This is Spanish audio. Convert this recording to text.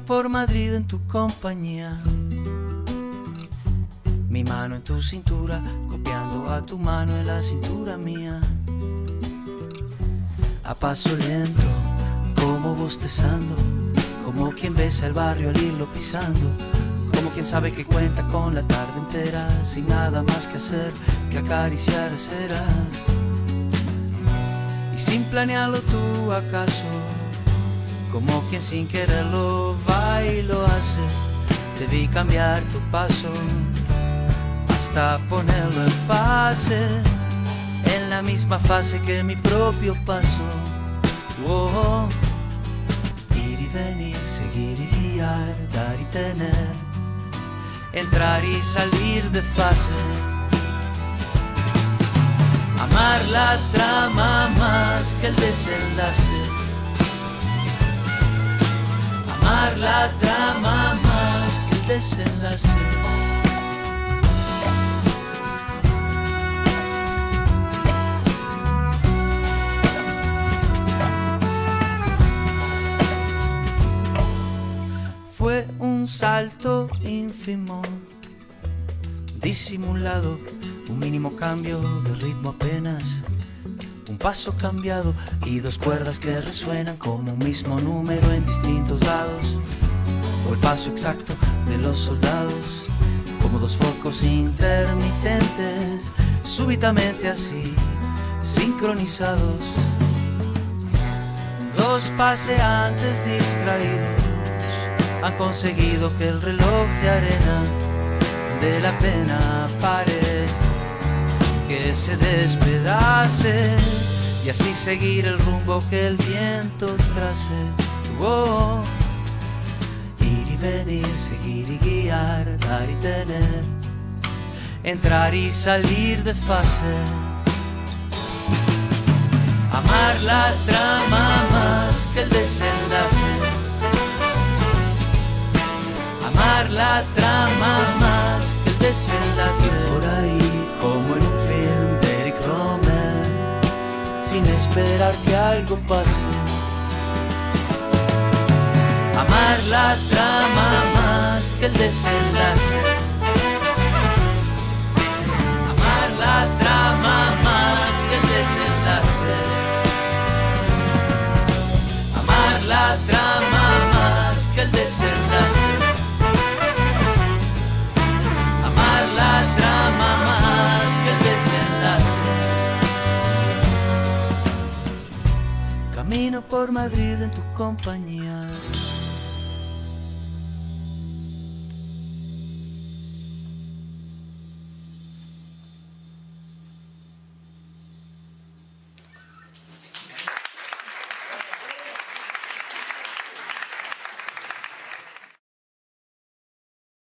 Por Madrid en tu compañía. Mi mano en tu cintura, copiando a tu mano en la cintura mía. A paso lento, como bostezando, como quien besa el barrio al irlo pisando, como quien sabe que cuenta con la tarde entera, sin nada más que hacer que acariciar aceras. Y sin planearlo tú acaso, como quien sin quererlo va y lo hace, debí cambiar tu paso hasta ponerlo en fase, en la misma fase que mi propio paso. Oh, ir y venir, seguir y guiar, dar y tener, entrar y salir de fase. Amar la trama más que el desenlace. La trama más que el desenlace. Fue un salto ínfimo, disimulado, un mínimo cambio de ritmo apenas. Un paso cambiado y dos cuerdas que resuenan como un mismo número en distintos lados. O el paso exacto de los soldados, como dos focos intermitentes, súbitamente así, sincronizados. Dos paseantes distraídos han conseguido que el reloj de arena de la pena pare, que se despedace y así seguir el rumbo que el viento trace. Oh, venir, seguir y guiar, dar y tener, entrar y salir de fase. Amar la trama más que el desenlace amar la trama más que el desenlace. Por ahí, como en un film de Eric Romer, sin esperar que algo pase. Amar la trama el desenlace. Amar la trama más que el desenlace. Amar la trama más que el desenlace. Amar la trama más que el desenlace. Camino por Madrid en tu compañía.